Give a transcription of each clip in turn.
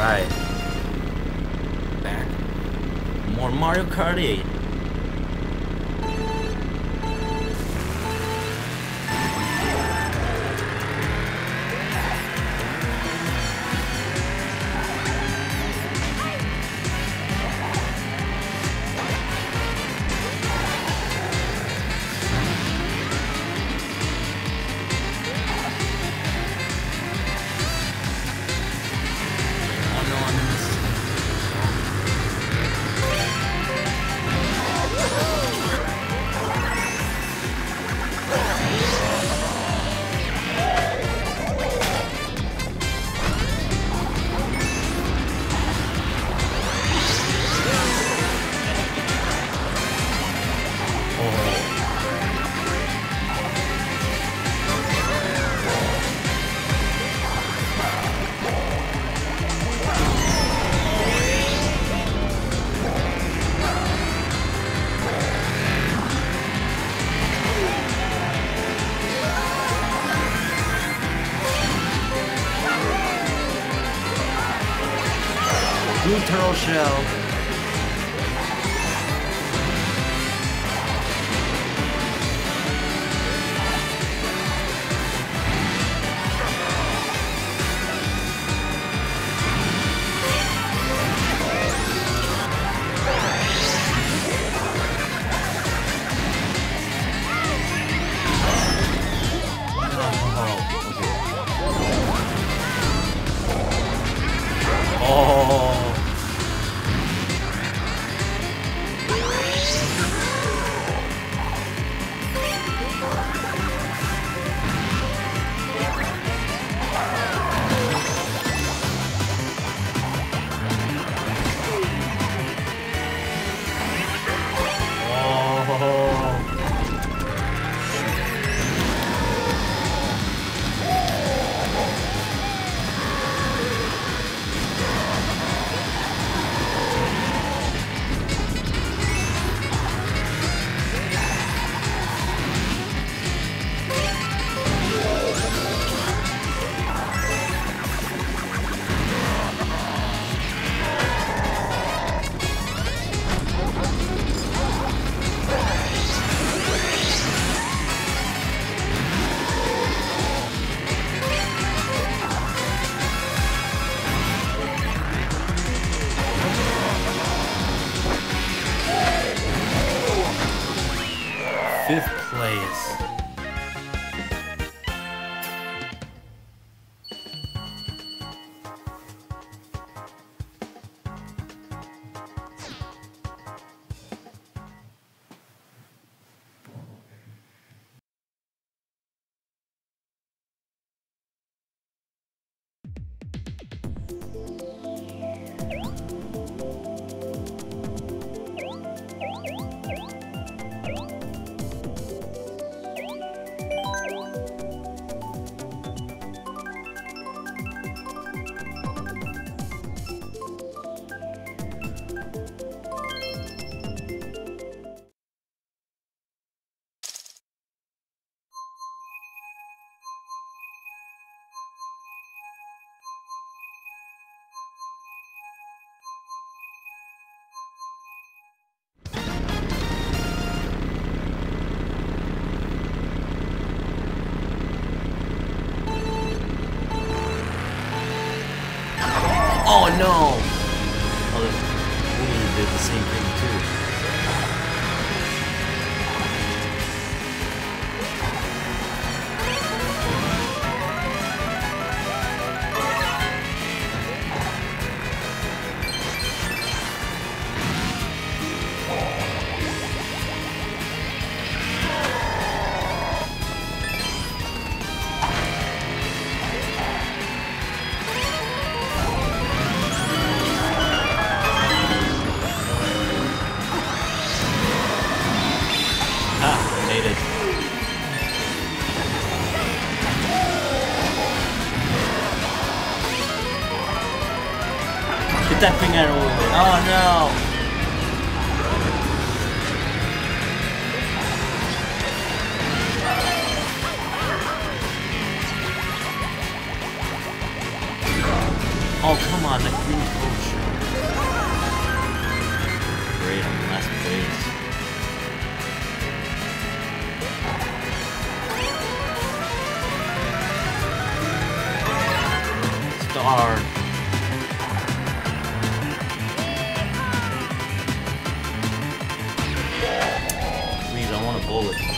Alright. Back. More Mario Kart 8. Blue turtle shell. Oh no! Oh, we did the same thing Please,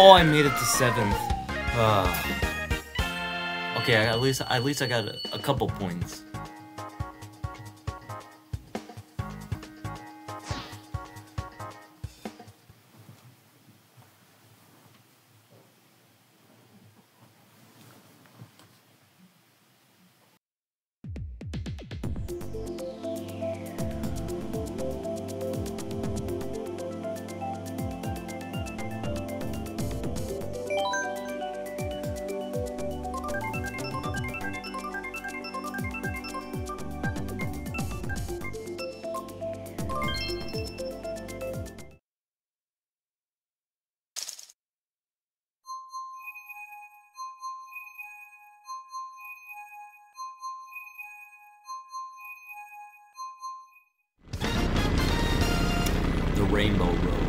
Oh, I made it to seventh. Ah. okay, at least at least I got a, a couple points. Rainbow Road.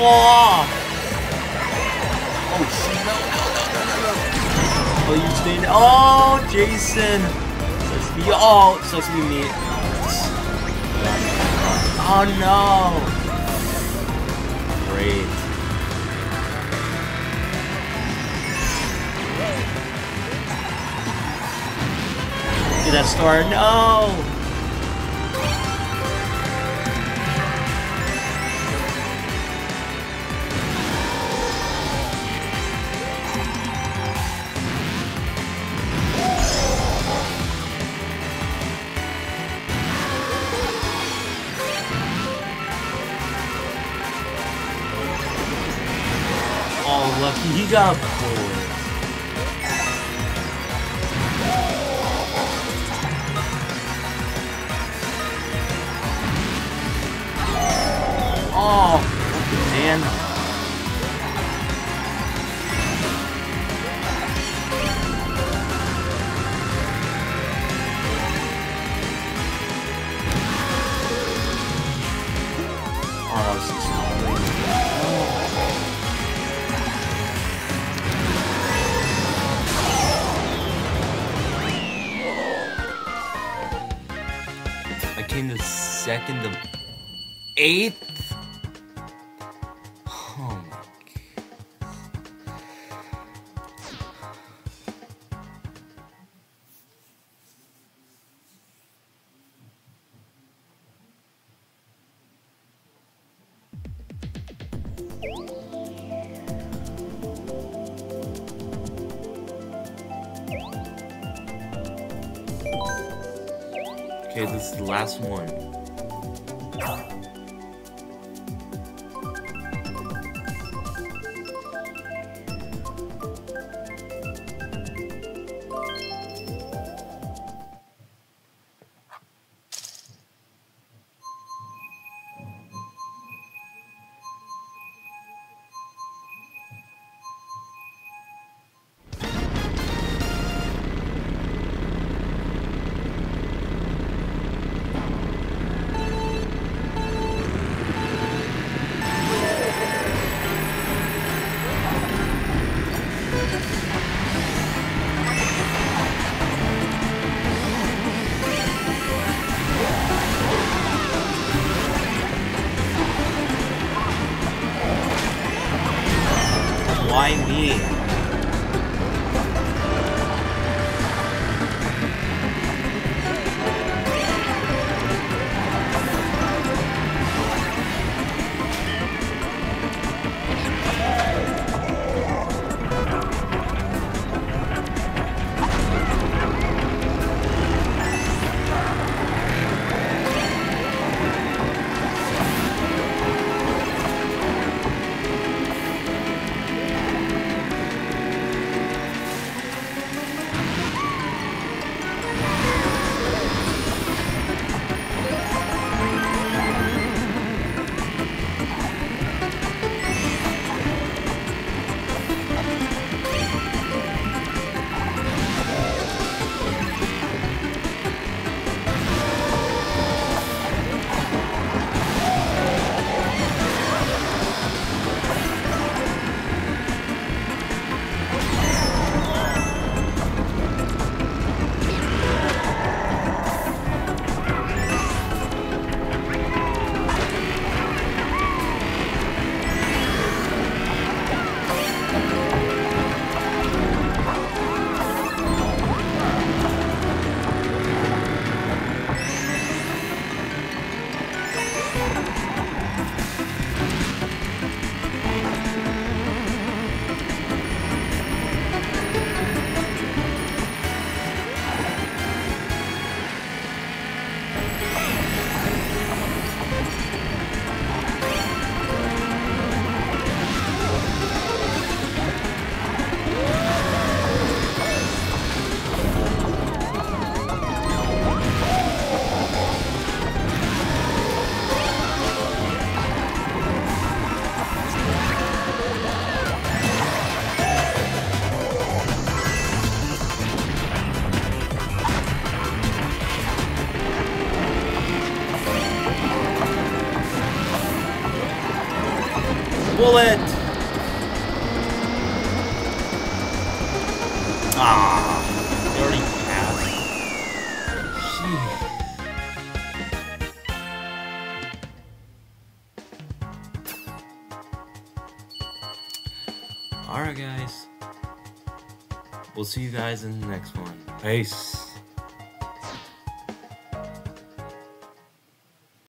Fall off. Oh shit! No, no, no, no, no, no. Oh, you staying? Oh, Jason. Sucks to be. Oh, sucks to be me. Oh no. Great. Get that star. No. He got. Oh, man. The second of eighth. Okay, this is the last one. Why me? Bullet! Ah, they already passed. Alright guys. We'll see you guys in the next one. Peace.